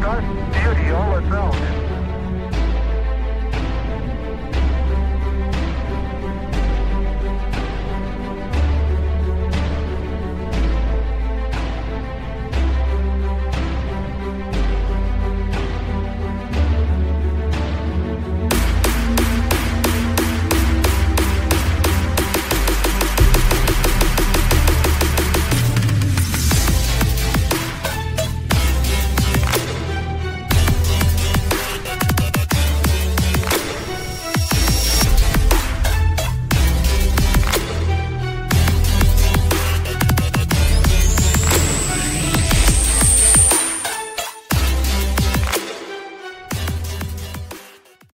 start beauty all its own.